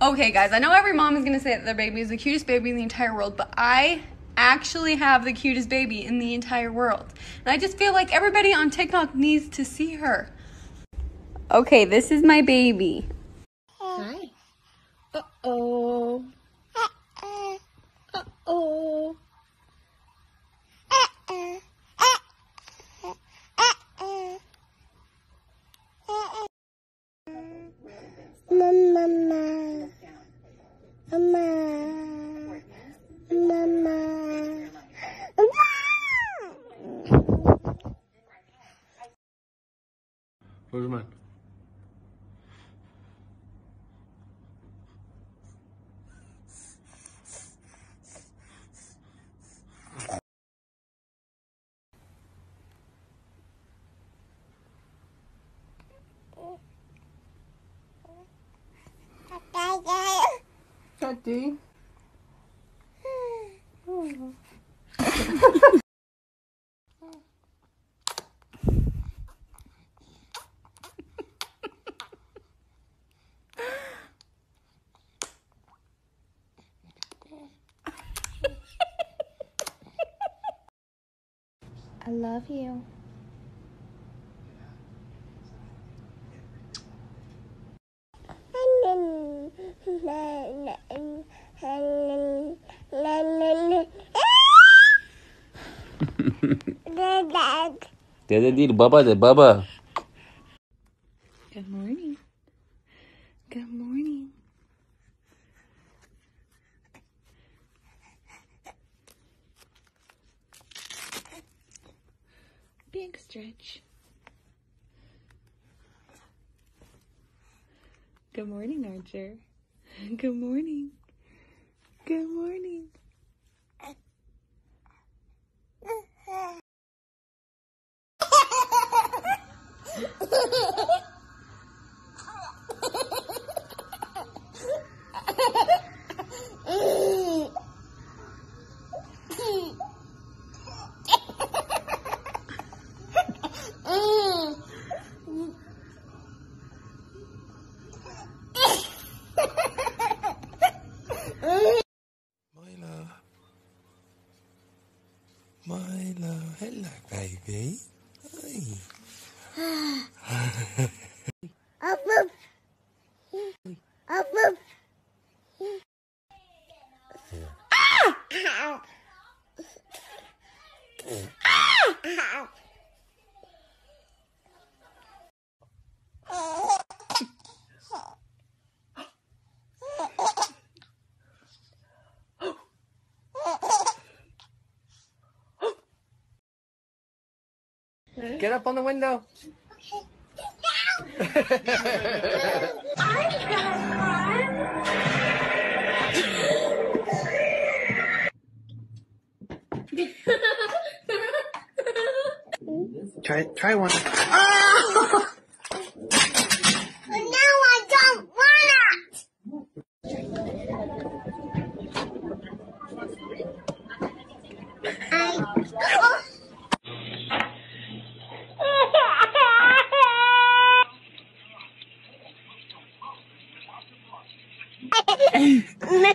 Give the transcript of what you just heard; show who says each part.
Speaker 1: Okay, guys, I know every mom is gonna say that their baby is the cutest baby in the entire world, but I actually have the cutest baby in the entire world. And I just feel like everybody on TikTok needs to see her. Okay, this is my baby.
Speaker 2: Hi. Uh oh. Uh oh.
Speaker 3: Mama, mama, mama.
Speaker 4: Where's mine?
Speaker 2: Teddy. I love you.
Speaker 4: Dede değil baba de baba.
Speaker 2: Good morning. Good morning. Stretch. Good morning, Archer. Good morning. Good morning.
Speaker 5: Milo, hello, baby. Hi.
Speaker 3: Up, up. Up, up. Ah! Ah!
Speaker 4: Get up on the window. Okay. try try one.
Speaker 3: But 嗯 那